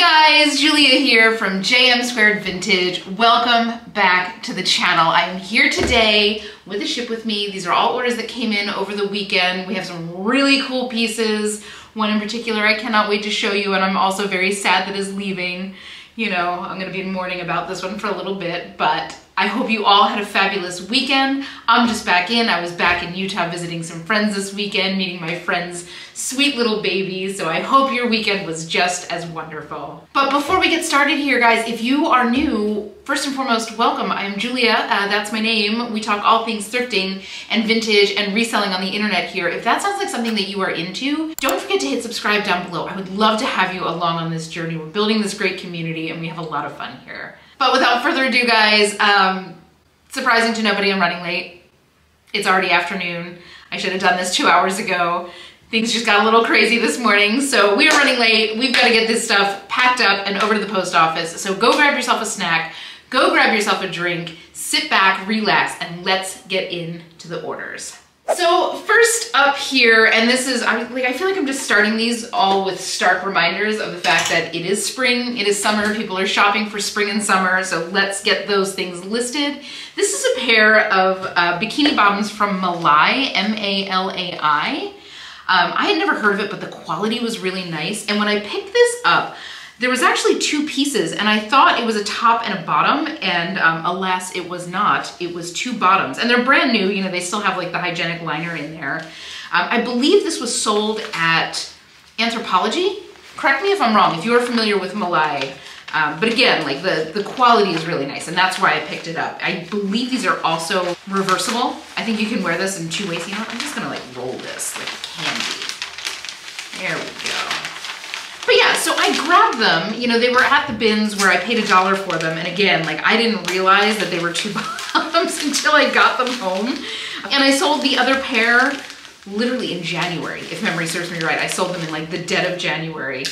guys, Julia here from JM Squared Vintage. Welcome back to the channel. I'm here today with a ship with me. These are all orders that came in over the weekend. We have some really cool pieces. One in particular I cannot wait to show you and I'm also very sad that is leaving. You know, I'm gonna be mourning about this one for a little bit, but I hope you all had a fabulous weekend. I'm just back in. I was back in Utah visiting some friends this weekend, meeting my friends' sweet little babies. So I hope your weekend was just as wonderful. But before we get started here, guys, if you are new, first and foremost, welcome. I am Julia. Uh, that's my name. We talk all things thrifting and vintage and reselling on the internet here. If that sounds like something that you are into, don't forget to hit subscribe down below. I would love to have you along on this journey. We're building this great community and we have a lot of fun here. But without further ado, guys, um, surprising to nobody, I'm running late. It's already afternoon. I should have done this two hours ago. Things just got a little crazy this morning, so we are running late. We've got to get this stuff packed up and over to the post office. So go grab yourself a snack, go grab yourself a drink, sit back, relax, and let's get into the orders. So first up here, and this is, I like, I feel like I'm just starting these all with stark reminders of the fact that it is spring, it is summer, people are shopping for spring and summer, so let's get those things listed. This is a pair of uh, bikini bottoms from Malai, M-A-L-A-I. Um, I had never heard of it, but the quality was really nice. And when I picked this up, there was actually two pieces and I thought it was a top and a bottom and um, alas, it was not. It was two bottoms and they're brand new. You know, they still have like the hygienic liner in there. Um, I believe this was sold at Anthropologie. Correct me if I'm wrong, if you're familiar with Malai. Um, but again, like the, the quality is really nice and that's why I picked it up. I believe these are also reversible. I think you can wear this in two ways. You know, I'm just gonna like roll this like candy. There we go. But yeah, so I grabbed them, you know, they were at the bins where I paid a dollar for them. And again, like I didn't realize that they were two bottoms until I got them home. And I sold the other pair literally in January, if memory serves me right. I sold them in like the dead of January.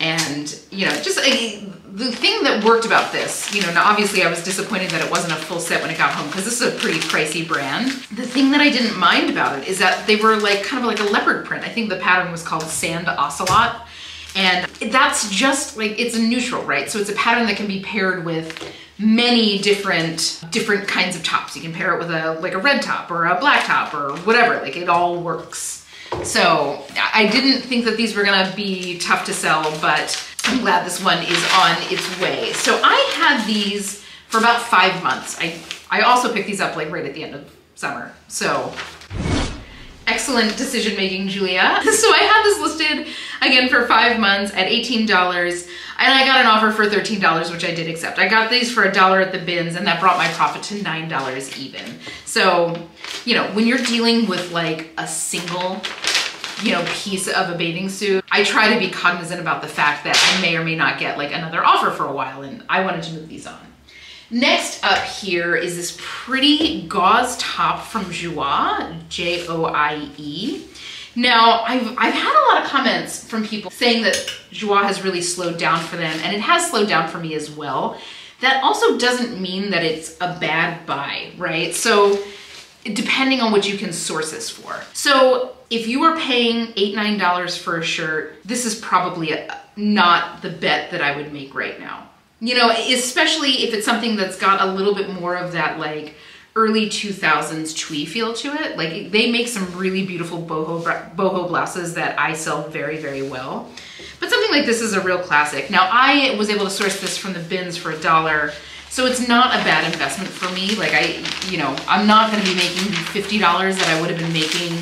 And, you know, just the thing that worked about this, you know, now obviously I was disappointed that it wasn't a full set when it got home because this is a pretty pricey brand. The thing that I didn't mind about it is that they were like kind of like a leopard print. I think the pattern was called Sand Ocelot. And that's just like, it's a neutral, right? So it's a pattern that can be paired with many different different kinds of tops. You can pair it with a like a red top or a black top or whatever, like it all works. So I didn't think that these were gonna be tough to sell, but I'm glad this one is on its way. So I had these for about five months. I, I also picked these up like right at the end of summer. So excellent decision making, Julia. So I had this listed again for five months at $18 and I got an offer for $13, which I did accept. I got these for a dollar at the bins and that brought my profit to $9 even. So, you know, when you're dealing with like a single you know, piece of a bathing suit, I try to be cognizant about the fact that I may or may not get like another offer for a while and I wanted to move these on. Next up here is this pretty gauze top from Joie, J-O-I-E. Now, I've, I've had a lot of comments from people saying that Joie has really slowed down for them, and it has slowed down for me as well. That also doesn't mean that it's a bad buy, right? So depending on what you can source this for. So if you are paying eight, nine dollars for a shirt, this is probably a, not the bet that I would make right now you know, especially if it's something that's got a little bit more of that like early 2000s twee feel to it. Like they make some really beautiful boho, boho blouses that I sell very, very well. But something like this is a real classic. Now I was able to source this from the bins for a dollar. So it's not a bad investment for me. Like I, you know, I'm not gonna be making $50 that I would have been making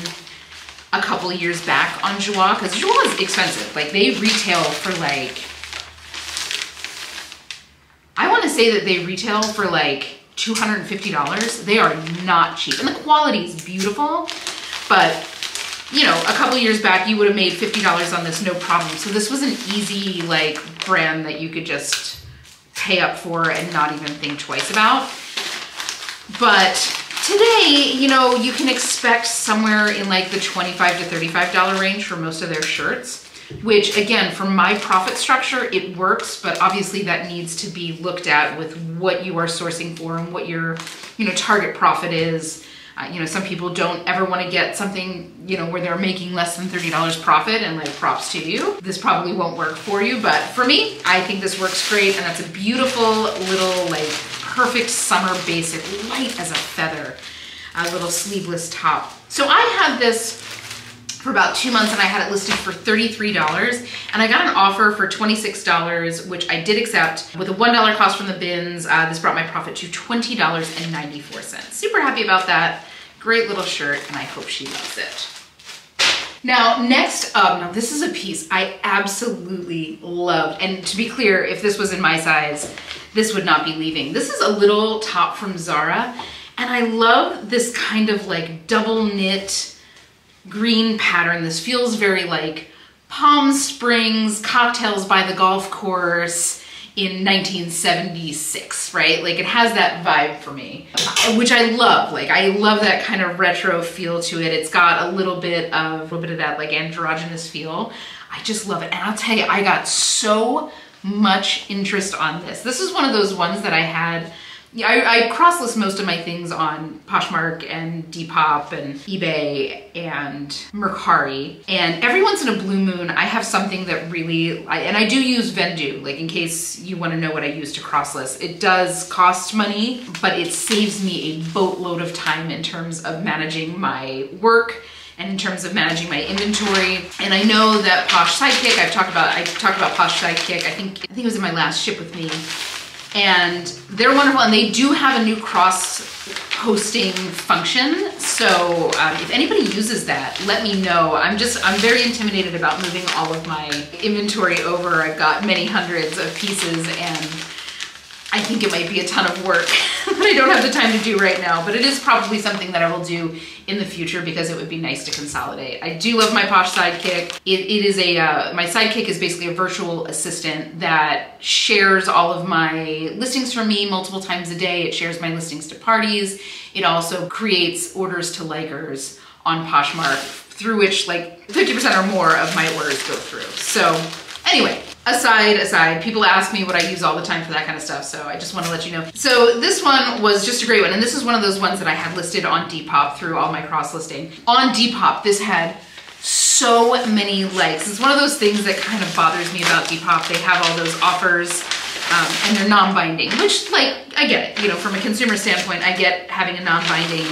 a couple years back on Joie because Joie is expensive. Like they retail for like I want to say that they retail for like $250. They are not cheap. And the quality is beautiful, but you know, a couple years back, you would have made $50 on this, no problem. So this was an easy like brand that you could just pay up for and not even think twice about. But today, you know, you can expect somewhere in like the 25 to $35 range for most of their shirts which again, for my profit structure, it works, but obviously that needs to be looked at with what you are sourcing for and what your, you know, target profit is. Uh, you know, some people don't ever want to get something, you know, where they're making less than $30 profit and like props to you. This probably won't work for you, but for me, I think this works great and that's a beautiful little like perfect summer basic, light as a feather, a little sleeveless top. So I had this for about two months and I had it listed for $33 and I got an offer for $26 which I did accept with a $1 cost from the bins uh, this brought my profit to $20.94 super happy about that great little shirt and I hope she loves it now, next up, now this is a piece I absolutely loved. And to be clear, if this was in my size, this would not be leaving. This is a little top from Zara. And I love this kind of like double knit green pattern. This feels very like Palm Springs, cocktails by the golf course in 1976, right? Like it has that vibe for me, uh, which I love. Like I love that kind of retro feel to it. It's got a little bit of a little bit of that like androgynous feel. I just love it. And I'll tell you, I got so much interest on this. This is one of those ones that I had yeah, I, I cross list most of my things on Poshmark and Depop and eBay and Mercari. And every once in a blue moon, I have something that really, I, and I do use Vendoo, like in case you want to know what I use to cross list. It does cost money, but it saves me a boatload of time in terms of managing my work and in terms of managing my inventory. And I know that Posh Sidekick, I've talked about, I talked about Posh Sidekick, I think, I think it was in my last ship with me and they're wonderful and they do have a new cross posting function. So um, if anybody uses that let me know. I'm just i'm very intimidated about moving all of my inventory over. I've got many hundreds of pieces and I think it might be a ton of work that I don't have the time to do right now, but it is probably something that I will do in the future because it would be nice to consolidate. I do love my Posh Sidekick. It, it is a, uh, my Sidekick is basically a virtual assistant that shares all of my listings for me multiple times a day. It shares my listings to parties. It also creates orders to likers on Poshmark through which like 50% or more of my orders go through. So anyway, aside, aside, people ask me what I use all the time for that kind of stuff, so I just want to let you know. So this one was just a great one, and this is one of those ones that I had listed on Depop through all my cross listing. On Depop, this had so many likes. It's one of those things that kind of bothers me about Depop. They have all those offers um, and they're non-binding, which like, I get it. You know, from a consumer standpoint, I get having a non-binding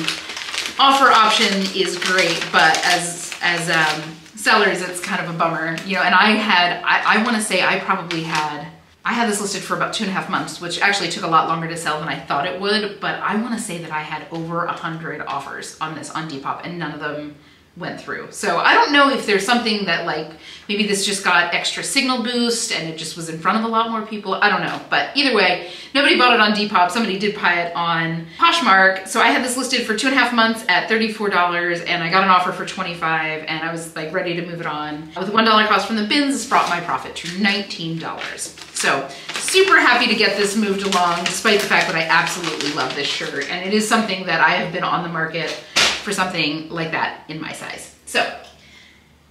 offer option is great, but as, as um, sellers, it's kind of a bummer, you know, and I had, I, I want to say I probably had, I had this listed for about two and a half months, which actually took a lot longer to sell than I thought it would, but I want to say that I had over a hundred offers on this on Depop and none of them went through. So I don't know if there's something that like, maybe this just got extra signal boost and it just was in front of a lot more people. I don't know. But either way, nobody bought it on Depop. Somebody did buy it on Poshmark. So I had this listed for two and a half months at $34 and I got an offer for 25 and I was like ready to move it on. With $1 cost from the bins, this brought my profit to $19. So super happy to get this moved along despite the fact that I absolutely love this shirt. And it is something that I have been on the market for something like that in my size. So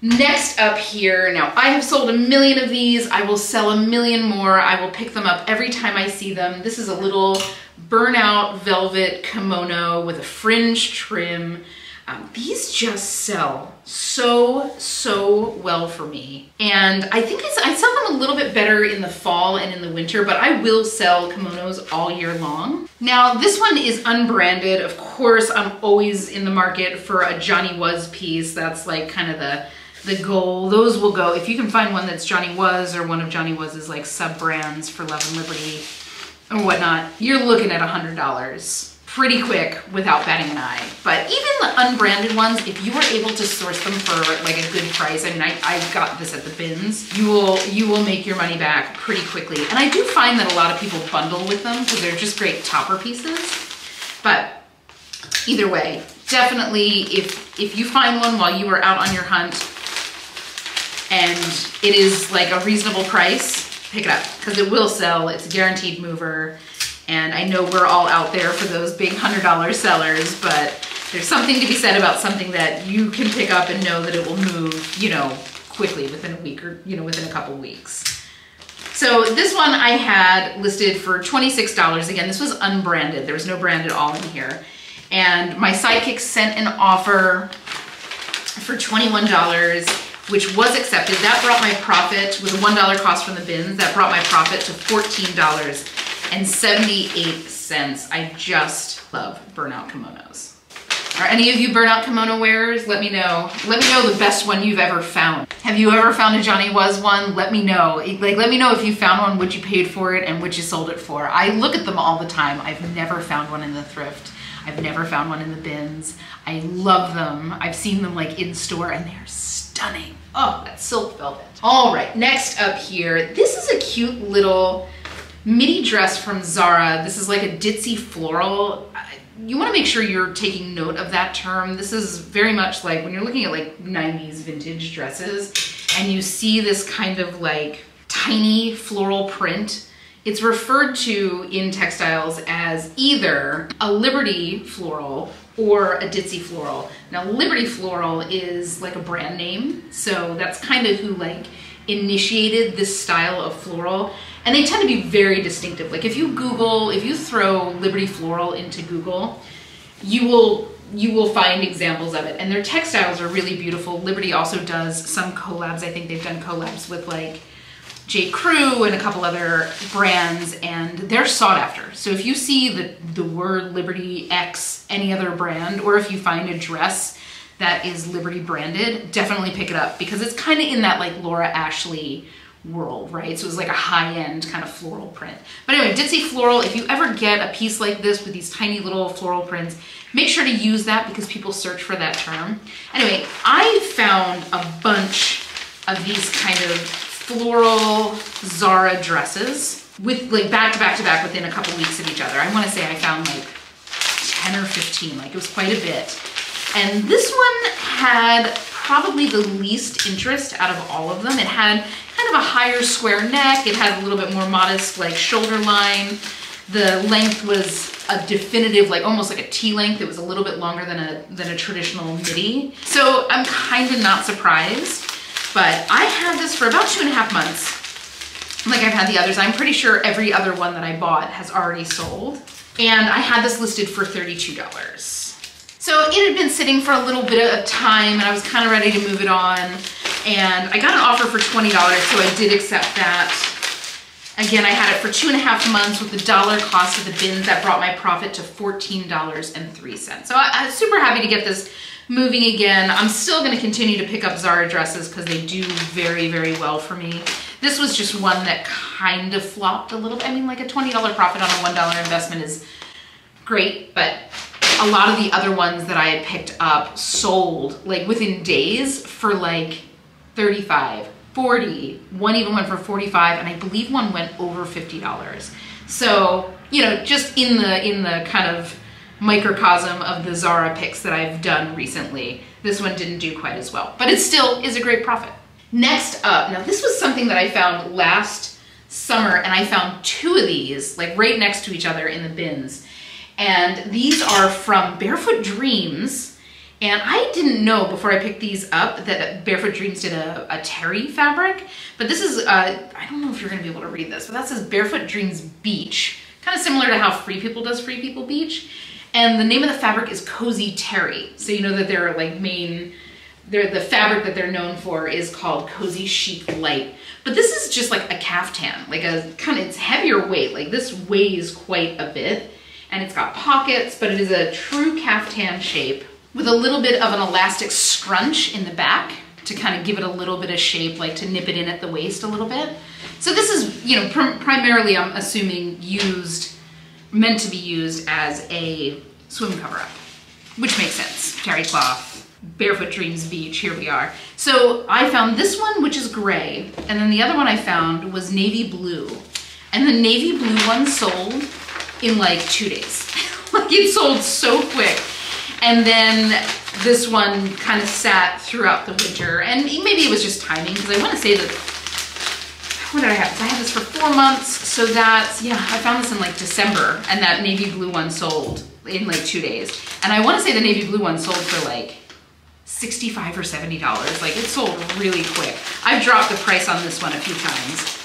next up here, now I have sold a million of these. I will sell a million more. I will pick them up every time I see them. This is a little burnout velvet kimono with a fringe trim. Um, these just sell so, so well for me. And I think I sell them a little bit better in the fall and in the winter, but I will sell kimonos all year long. Now, this one is unbranded. Of course, I'm always in the market for a Johnny Was piece. That's like kind of the the goal. Those will go, if you can find one that's Johnny Was or one of Johnny Was's like sub brands for Love and Liberty or whatnot, you're looking at a $100 pretty quick without batting an eye. But even the unbranded ones, if you were able to source them for like a good price, I mean, I, I got this at the bins, you will, you will make your money back pretty quickly. And I do find that a lot of people bundle with them because they're just great topper pieces. But either way, definitely if, if you find one while you are out on your hunt and it is like a reasonable price, pick it up because it will sell. It's a guaranteed mover. And I know we're all out there for those big $100 sellers, but there's something to be said about something that you can pick up and know that it will move, you know, quickly within a week or, you know, within a couple weeks. So this one I had listed for $26. Again, this was unbranded. There was no brand at all in here. And my sidekick sent an offer for $21, which was accepted. That brought my profit with a $1 cost from the bins, that brought my profit to $14.78. I just love burnout kimonos. Are any of you burnout kimono wearers? Let me know. Let me know the best one you've ever found. Have you ever found a Johnny Was one? Let me know. Like, let me know if you found one, what you paid for it, and what you sold it for. I look at them all the time. I've never found one in the thrift. I've never found one in the bins. I love them. I've seen them like in store and they're stunning. Oh, that silk velvet. All right, next up here, this is a cute little midi dress from Zara. This is like a ditzy floral you want to make sure you're taking note of that term. This is very much like when you're looking at like 90s vintage dresses and you see this kind of like tiny floral print, it's referred to in textiles as either a Liberty floral or a Ditzy floral. Now Liberty floral is like a brand name, so that's kind of who like initiated this style of floral and they tend to be very distinctive. Like if you Google, if you throw Liberty Floral into Google, you will you will find examples of it. And their textiles are really beautiful. Liberty also does some collabs. I think they've done collabs with like J. Crew and a couple other brands and they're sought after. So if you see the, the word Liberty X any other brand or if you find a dress that is Liberty branded, definitely pick it up because it's kind of in that like Laura Ashley world, right? So it was like a high-end kind of floral print. But anyway, Ditzy Floral, if you ever get a piece like this with these tiny little floral prints, make sure to use that because people search for that term. Anyway, I found a bunch of these kind of floral Zara dresses with like back to back to back within a couple weeks of each other. I wanna say I found like 10 or 15, like it was quite a bit. And this one had probably the least interest out of all of them. It had kind of a higher square neck. It had a little bit more modest like shoulder line. The length was a definitive, like almost like a tea length. It was a little bit longer than a, than a traditional midi. So I'm kind of not surprised, but I had this for about two and a half months. Like I've had the others. I'm pretty sure every other one that I bought has already sold. And I had this listed for $32. So it had been sitting for a little bit of time and I was kind of ready to move it on. And I got an offer for $20, so I did accept that. Again, I had it for two and a half months with the dollar cost of the bins that brought my profit to $14.03. So I, I'm super happy to get this moving again. I'm still gonna continue to pick up Zara dresses because they do very, very well for me. This was just one that kind of flopped a little bit. I mean, like a $20 profit on a $1 investment is great, but a lot of the other ones that I had picked up sold like within days for like 35, 40, one even went for 45 and I believe one went over $50. So, you know, just in the in the kind of microcosm of the Zara picks that I've done recently, this one didn't do quite as well, but it still is a great profit. Next up, now this was something that I found last summer and I found two of these like right next to each other in the bins and these are from Barefoot Dreams. And I didn't know before I picked these up that Barefoot Dreams did a, a terry fabric. But this is, uh, I don't know if you're gonna be able to read this, but that says Barefoot Dreams Beach. Kind of similar to how Free People does Free People Beach. And the name of the fabric is Cozy Terry. So you know that their like main, they're, the fabric that they're known for is called Cozy Chic Light. But this is just like a caftan, like a kind of, it's heavier weight. Like this weighs quite a bit and it's got pockets, but it is a true caftan shape with a little bit of an elastic scrunch in the back to kind of give it a little bit of shape, like to nip it in at the waist a little bit. So this is, you know, pr primarily I'm assuming used, meant to be used as a swim cover up, which makes sense. Terry cloth, Barefoot Dreams Beach, here we are. So I found this one, which is gray, and then the other one I found was navy blue. And the navy blue one sold in like two days. like it sold so quick. And then this one kind of sat throughout the winter and maybe it was just timing because I want to say that, what did I have? I had this for four months. So that's, yeah, I found this in like December and that navy blue one sold in like two days. And I want to say the navy blue one sold for like 65 or $70. Like it sold really quick. I've dropped the price on this one a few times.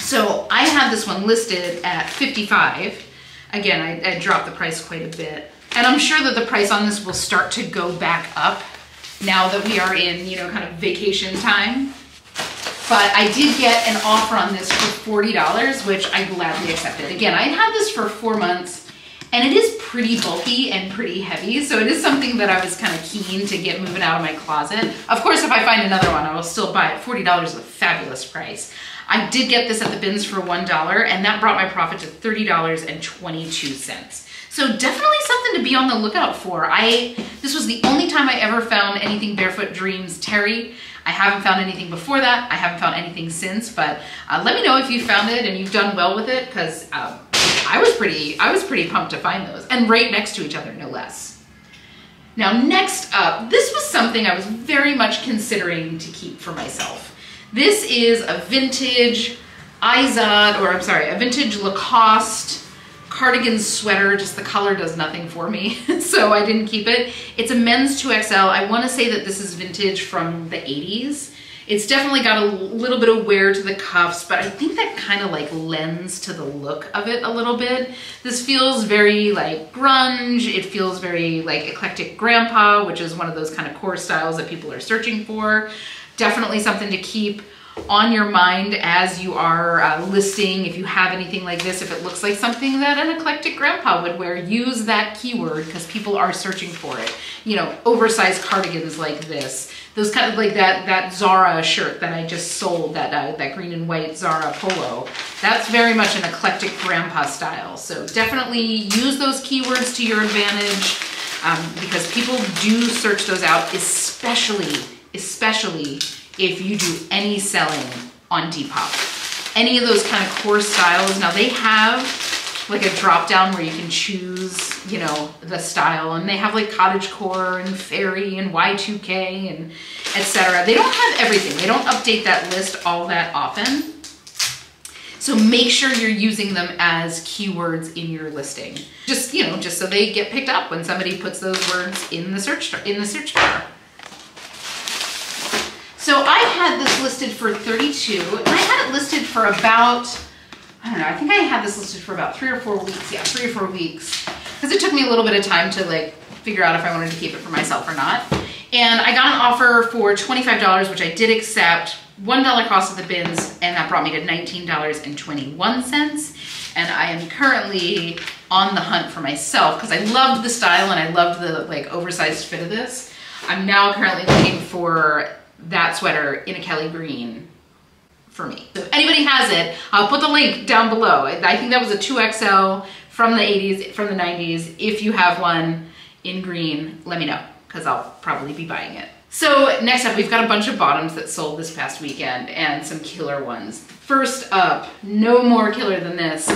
So I have this one listed at 55 Again, I, I dropped the price quite a bit. And I'm sure that the price on this will start to go back up now that we are in, you know, kind of vacation time. But I did get an offer on this for $40, which I gladly accepted. Again, I had this for four months and it is pretty bulky and pretty heavy. So it is something that I was kind of keen to get moving out of my closet. Of course, if I find another one, I will still buy it. $40 is a fabulous price. I did get this at the bins for $1 and that brought my profit to $30.22. So definitely something to be on the lookout for. I This was the only time I ever found anything Barefoot Dreams Terry. I haven't found anything before that. I haven't found anything since, but uh, let me know if you found it and you've done well with it because um, I was pretty, I was pretty pumped to find those and right next to each other, no less. Now next up, this was something I was very much considering to keep for myself. This is a vintage Izod, or I'm sorry, a vintage Lacoste cardigan sweater, just the color does nothing for me, so I didn't keep it. It's a men's 2XL. I wanna say that this is vintage from the 80s. It's definitely got a little bit of wear to the cuffs, but I think that kind of like lends to the look of it a little bit. This feels very like grunge. It feels very like eclectic grandpa, which is one of those kind of core styles that people are searching for. Definitely something to keep on your mind as you are uh, listing. If you have anything like this, if it looks like something that an eclectic grandpa would wear, use that keyword because people are searching for it. You know, oversized cardigans like this. Those kind of like that that Zara shirt that I just sold, that uh, that green and white Zara polo. That's very much an eclectic grandpa style. So definitely use those keywords to your advantage um, because people do search those out, especially, especially if you do any selling on Depop. Any of those kind of core styles. Now they have like a drop down where you can choose, you know, the style and they have like cottage core and fairy and Y2K and etc. They don't have everything. They don't update that list all that often. So make sure you're using them as keywords in your listing. Just, you know, just so they get picked up when somebody puts those words in the search in the search bar. So I had this listed for 32 and I had it listed for about I don't know, I think I had this listed for about three or four weeks. Yeah, three or four weeks. Because it took me a little bit of time to like figure out if I wanted to keep it for myself or not. And I got an offer for $25, which I did accept. $1 cost of the bins, and that brought me to $19.21. And I am currently on the hunt for myself because I loved the style and I loved the like oversized fit of this. I'm now currently looking for that sweater in a Kelly green for me. So if anybody has it, I'll put the link down below. I think that was a 2XL from the 80s, from the 90s. If you have one in green, let me know because I'll probably be buying it. So next up, we've got a bunch of bottoms that sold this past weekend and some killer ones. First up, no more killer than this.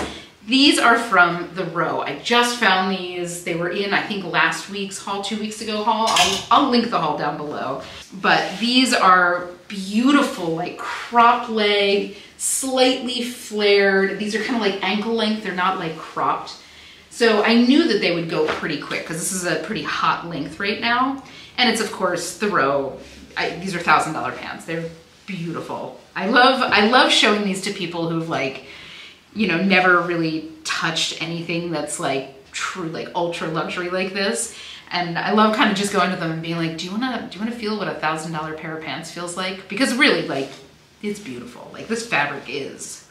These are from The Row. I just found these. They were in, I think, last week's haul, two weeks ago haul. I'll, I'll link the haul down below. But these are beautiful, like crop leg, slightly flared. These are kind of like ankle length. They're not like cropped. So I knew that they would go pretty quick because this is a pretty hot length right now. And it's of course The Row. I, these are thousand dollar pants. They're beautiful. I love, I love showing these to people who've like, you know, never really touched anything that's like true, like ultra luxury like this. And I love kind of just going to them and being like, do you wanna, do you wanna feel what a thousand dollar pair of pants feels like? Because really like, it's beautiful. Like this fabric is.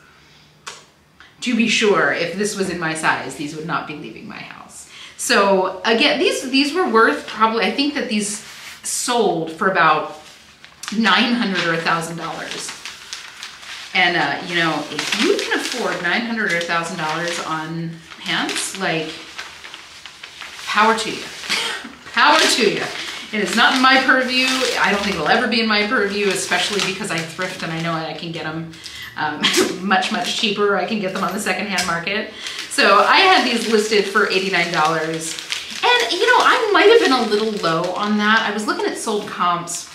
To be sure, if this was in my size, these would not be leaving my house. So again, these, these were worth probably, I think that these sold for about 900 or a $1,000. And, uh, you know, if you can afford 900 or $1,000 on pants, like, power to you. power to you. And It is not in my purview. I don't think it'll ever be in my purview, especially because I thrift and I know I can get them um, much, much cheaper. I can get them on the secondhand market. So I had these listed for $89. And, you know, I might have been a little low on that. I was looking at sold comps,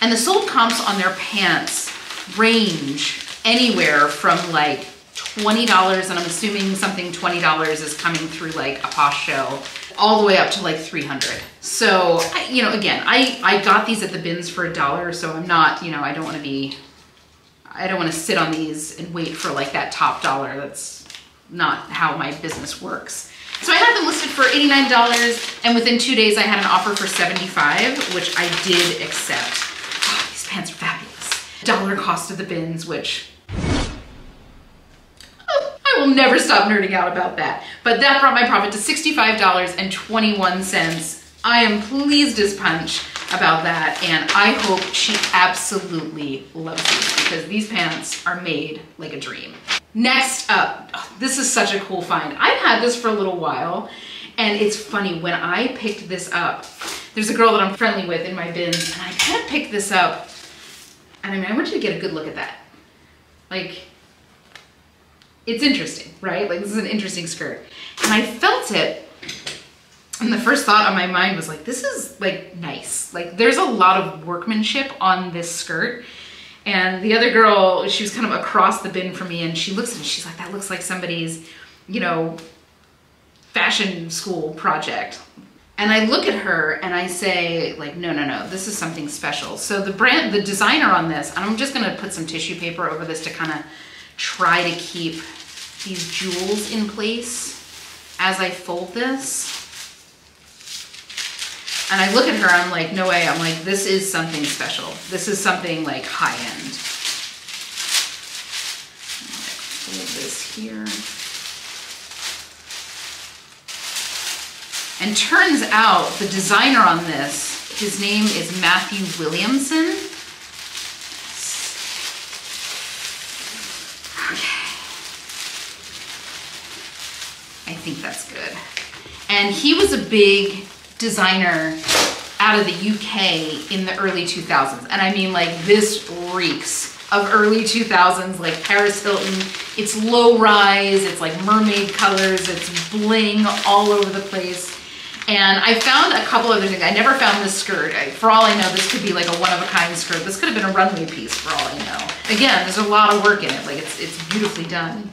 and the sold comps on their pants range anywhere from like $20, and I'm assuming something $20 is coming through like a Posh Show, all the way up to like 300. So, you know, again, I, I got these at the bins for a dollar, so I'm not, you know, I don't want to be, I don't want to sit on these and wait for like that top dollar. That's not how my business works. So I had them listed for $89 and within two days I had an offer for 75 which I did accept. Oh, these pants are fabulous. Dollar cost of the bins, which I will never stop nerding out about that. But that brought my profit to $65.21. I am pleased as punch about that and I hope she absolutely loves these because these pants are made like a dream. Next up, oh, this is such a cool find. I've had this for a little while and it's funny, when I picked this up, there's a girl that I'm friendly with in my bins and I kind of picked this up and I mean, I want you to get a good look at that. Like, it's interesting, right? Like this is an interesting skirt. And I felt it and the first thought on my mind was like, this is like nice. Like there's a lot of workmanship on this skirt and the other girl, she was kind of across the bin from me and she looks at it she's like, that looks like somebody's, you know, fashion school project. And I look at her and I say like, no, no, no, this is something special. So the brand, the designer on this, and I'm just gonna put some tissue paper over this to kind of try to keep these jewels in place as I fold this. And I look at her, I'm like, no way. I'm like, this is something special. This is something like high end. Hold this here. And turns out the designer on this, his name is Matthew Williamson. Okay. I think that's good. And he was a big designer out of the UK in the early 2000s. And I mean like this reeks of early 2000s, like Paris Hilton. It's low rise, it's like mermaid colors, it's bling all over the place. And I found a couple other things. I never found this skirt. I, for all I know, this could be like a one-of-a-kind skirt. This could have been a runway piece for all I know. Again, there's a lot of work in it. Like it's, it's beautifully done.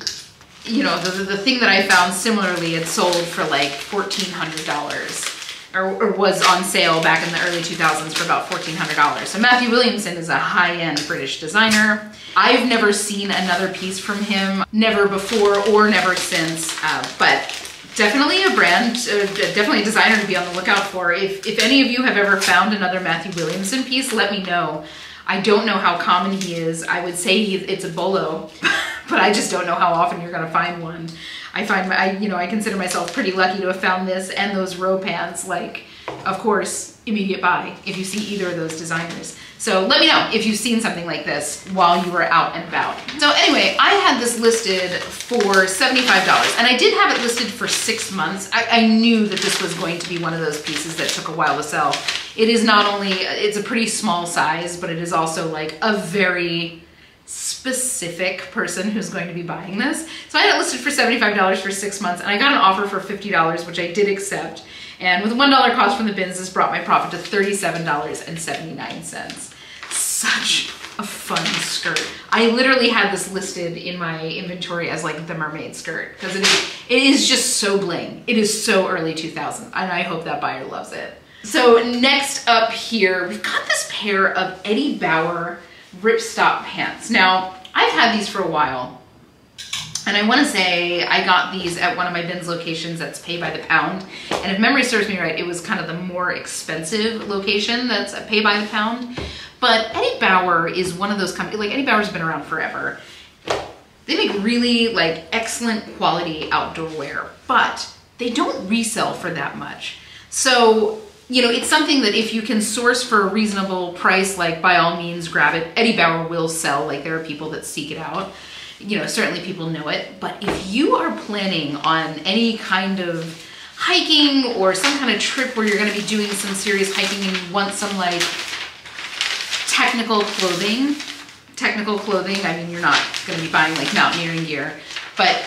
You know, the, the thing that I found similarly, it sold for like $1,400 or, or, was on sale back in the early 2000s for about $1,400. So Matthew Williamson is a high-end British designer. I've never seen another piece from him, never before or never since, uh, but definitely a brand, uh, definitely a designer to be on the lookout for. If, if any of you have ever found another Matthew Williamson piece, let me know. I don't know how common he is. I would say he, it's a bolo, but I just don't know how often you're gonna find one. I find, I, you know, I consider myself pretty lucky to have found this and those row pants, like, of course, immediate buy if you see either of those designers. So let me know if you've seen something like this while you were out and about. So anyway, I had this listed for $75 and I did have it listed for six months. I, I, knew that this was going to be one of those pieces that took a while to sell. It is not only, it's a pretty small size, but it is also like a very specific person who's going to be buying this. So I had it listed for $75 for six months and I got an offer for $50, which I did accept. And with a $1 cost from the bins, this brought my profit to $37.79. Such a fun skirt. I literally had this listed in my inventory as like the mermaid skirt because it is, it is just so bling. It is so early 2000s and I hope that buyer loves it. So next up here, we've got this pair of Eddie Bauer ripstop pants. Now, I've had these for a while. And I wanna say I got these at one of my bins locations that's pay by the pound. And if memory serves me right, it was kind of the more expensive location that's a pay by the pound. But Eddie Bauer is one of those companies, like Eddie Bauer's been around forever. They make really like excellent quality outdoor wear, but they don't resell for that much. So you know, it's something that if you can source for a reasonable price, like by all means grab it. Eddie Bauer will sell, like there are people that seek it out. You know, certainly people know it. But if you are planning on any kind of hiking or some kind of trip where you're gonna be doing some serious hiking and you want some like technical clothing, technical clothing, I mean, you're not gonna be buying like mountaineering gear, but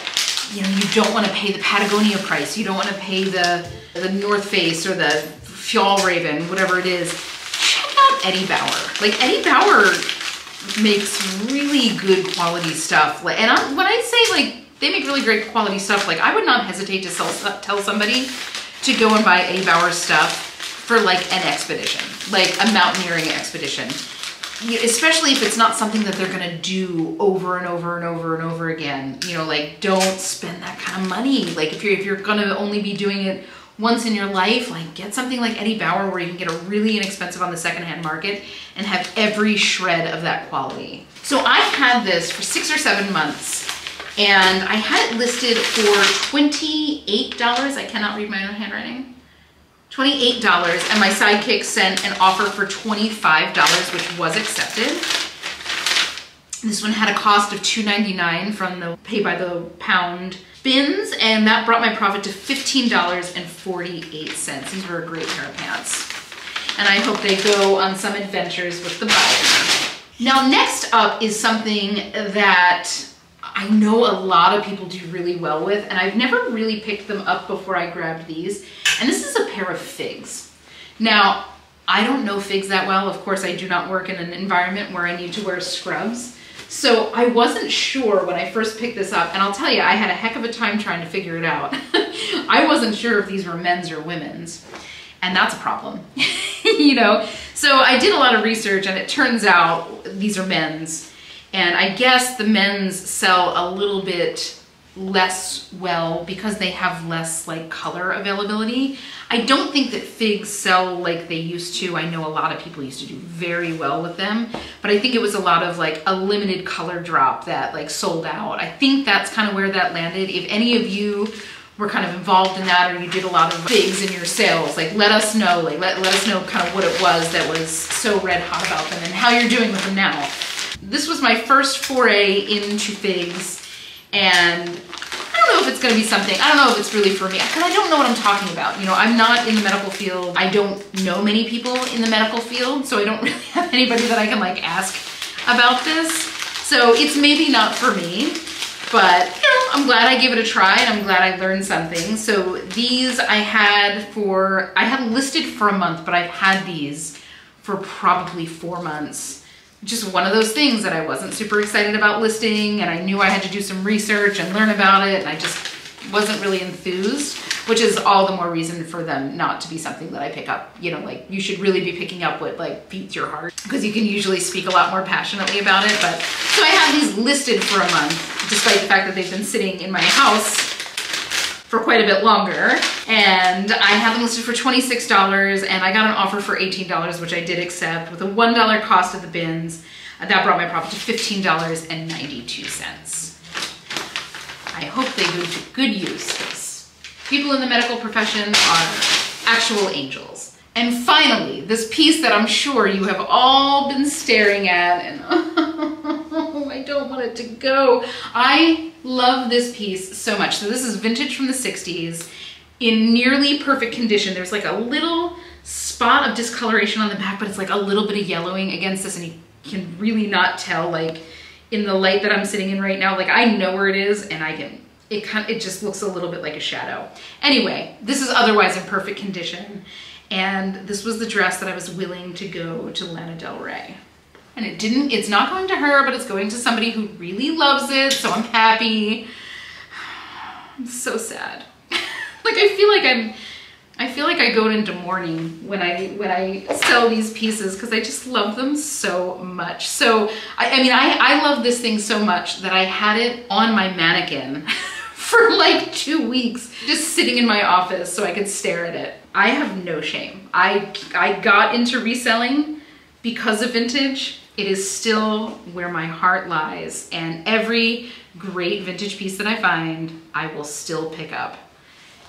you know, you don't wanna pay the Patagonia price. You don't wanna pay the, the North Face or the Fjallraven, whatever it is, check out Eddie Bauer. Like Eddie Bauer makes really good quality stuff. And I, when I say like they make really great quality stuff, like I would not hesitate to sell, tell somebody to go and buy Eddie Bauer stuff for like an expedition, like a mountaineering expedition. especially if it's not something that they're gonna do over and over and over and over again. You know, like don't spend that kind of money. Like if you're if you're gonna only be doing it once in your life, like get something like Eddie Bauer where you can get a really inexpensive on the secondhand market and have every shred of that quality. So I had this for six or seven months and I had it listed for $28. I cannot read my own handwriting. $28 and my sidekick sent an offer for $25 which was accepted. This one had a cost of $2.99 from the pay by the pound bins and that brought my profit to $15.48. These were a great pair of pants. And I hope they go on some adventures with the buyer. Now next up is something that I know a lot of people do really well with and I've never really picked them up before I grabbed these. And this is a pair of figs. Now, I don't know figs that well. Of course, I do not work in an environment where I need to wear scrubs. So I wasn't sure when I first picked this up, and I'll tell you, I had a heck of a time trying to figure it out. I wasn't sure if these were men's or women's, and that's a problem, you know? So I did a lot of research, and it turns out these are men's, and I guess the men's sell a little bit less well because they have less like color availability. I don't think that figs sell like they used to. I know a lot of people used to do very well with them, but I think it was a lot of like a limited color drop that like sold out. I think that's kind of where that landed. If any of you were kind of involved in that or you did a lot of figs in your sales, like let us know, like let, let us know kind of what it was that was so red hot about them and how you're doing with them now. This was my first foray into figs and I don't know if it's gonna be something, I don't know if it's really for me, because I don't know what I'm talking about. You know, I'm not in the medical field. I don't know many people in the medical field, so I don't really have anybody that I can like ask about this. So it's maybe not for me, but you know, I'm glad I gave it a try and I'm glad I learned something. So these I had for, I had listed for a month, but I've had these for probably four months just one of those things that I wasn't super excited about listing and I knew I had to do some research and learn about it and I just wasn't really enthused, which is all the more reason for them not to be something that I pick up. You know, like you should really be picking up what like beats your heart because you can usually speak a lot more passionately about it. But so I have these listed for a month, despite the fact that they've been sitting in my house for quite a bit longer. And I have them listed for $26 and I got an offer for $18, which I did accept with a $1 cost of the bins. That brought my profit to $15.92. I hope they go to good use people in the medical profession are actual angels. And finally, this piece that I'm sure you have all been staring at and I don't want it to go. I love this piece so much. So this is vintage from the 60s in nearly perfect condition. There's like a little spot of discoloration on the back, but it's like a little bit of yellowing against this and you can really not tell like in the light that I'm sitting in right now. Like I know where it is and I can, it kind of it just looks a little bit like a shadow. Anyway, this is otherwise in perfect condition. And this was the dress that I was willing to go to Lana Del Rey. And it didn't, it's not going to her, but it's going to somebody who really loves it, so I'm happy. I'm so sad. like I feel like I'm, I feel like I go into mourning when I when I sell these pieces because I just love them so much. So I, I mean I, I love this thing so much that I had it on my mannequin for like two weeks, just sitting in my office so I could stare at it. I have no shame. I I got into reselling because of vintage. It is still where my heart lies, and every great vintage piece that I find, I will still pick up.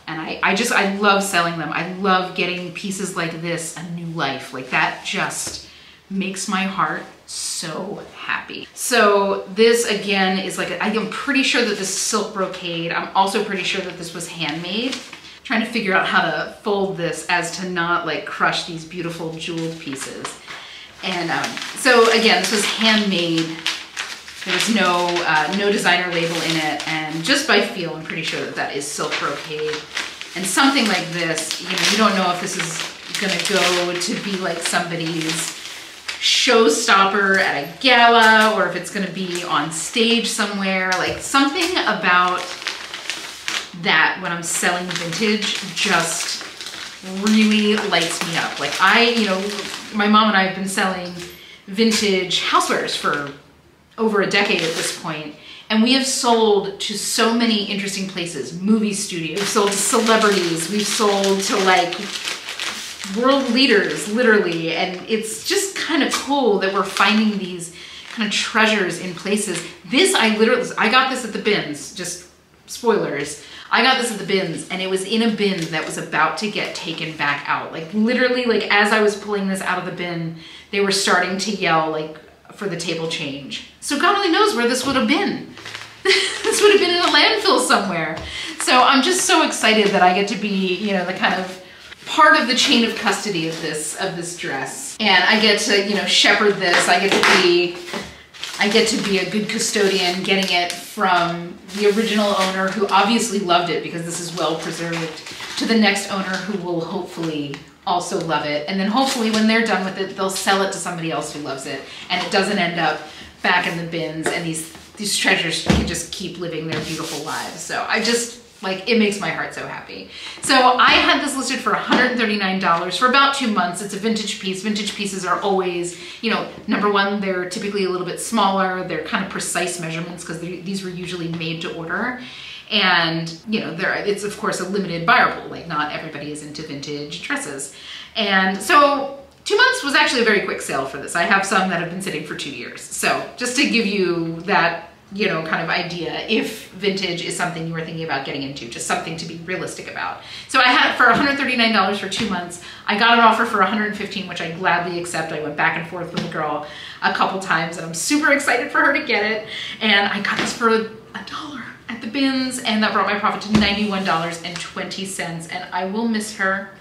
And I, I just, I love selling them. I love getting pieces like this a new life. Like that just makes my heart so happy. So this again is like, I am pretty sure that this silk brocade. I'm also pretty sure that this was handmade. Trying to figure out how to fold this as to not like crush these beautiful jeweled pieces. And um, so again, this was handmade there's no uh, no designer label in it, and just by feel, I'm pretty sure that that is silk brocade. And something like this, you know, you don't know if this is gonna go to be like somebody's showstopper at a gala, or if it's gonna be on stage somewhere. Like something about that when I'm selling vintage just really lights me up. Like I, you know, my mom and I have been selling vintage housewares for over a decade at this point, and we have sold to so many interesting places, movie studios, we've sold to celebrities, we've sold to like world leaders, literally, and it's just kind of cool that we're finding these kind of treasures in places. This, I literally, I got this at the bins, just spoilers. I got this at the bins and it was in a bin that was about to get taken back out. Like literally, like as I was pulling this out of the bin, they were starting to yell like for the table change. So God only knows where this would have been. this would have been in a landfill somewhere. So I'm just so excited that I get to be, you know, the kind of part of the chain of custody of this of this dress. And I get to, you know, shepherd this. I get to be I get to be a good custodian getting it from the original owner who obviously loved it because this is well preserved to the next owner who will hopefully also love it. And then hopefully when they're done with it, they'll sell it to somebody else who loves it. And it doesn't end up back in the bins and these, these treasures can just keep living their beautiful lives. So I just, like, it makes my heart so happy. So I had this listed for $139 for about two months. It's a vintage piece. Vintage pieces are always, you know, number one, they're typically a little bit smaller. They're kind of precise measurements because these were usually made to order. And, you know, there it's of course a limited buyer pool. Like not everybody is into vintage dresses. And so two months was actually a very quick sale for this. I have some that have been sitting for two years. So just to give you that you know, kind of idea if vintage is something you were thinking about getting into, just something to be realistic about. So I had it for $139 for two months. I got an offer for 115, which I gladly accept. I went back and forth with the girl a couple times and I'm super excited for her to get it. And I got this for a dollar at the bins and that brought my profit to $91.20 and I will miss her.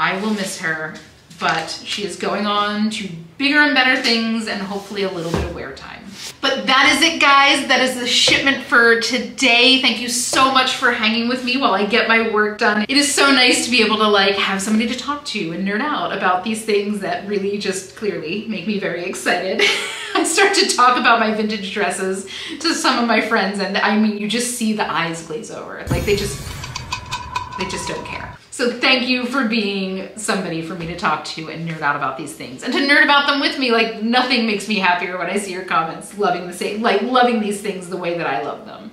I will miss her, but she is going on to bigger and better things and hopefully a little bit of wear time. But that is it guys, that is the shipment for today. Thank you so much for hanging with me while I get my work done. It is so nice to be able to like have somebody to talk to and nerd out about these things that really just clearly make me very excited. I start to talk about my vintage dresses to some of my friends and I mean, you just see the eyes glaze over. Like they just, they just don't care. So thank you for being somebody for me to talk to and nerd out about these things and to nerd about them with me. Like nothing makes me happier when I see your comments loving the same, like loving these things the way that I love them.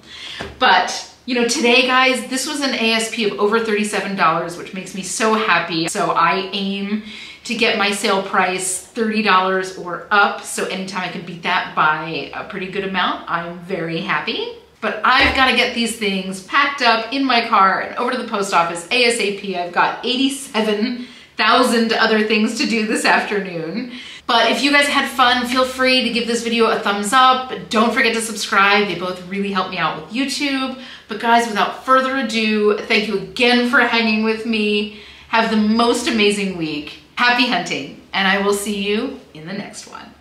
But you know, today guys, this was an ASP of over $37, which makes me so happy. So I aim to get my sale price $30 or up. So anytime I can beat that by a pretty good amount, I'm very happy but I've got to get these things packed up in my car and over to the post office ASAP. I've got 87,000 other things to do this afternoon. But if you guys had fun, feel free to give this video a thumbs up. Don't forget to subscribe. They both really help me out with YouTube. But guys, without further ado, thank you again for hanging with me. Have the most amazing week. Happy hunting, and I will see you in the next one.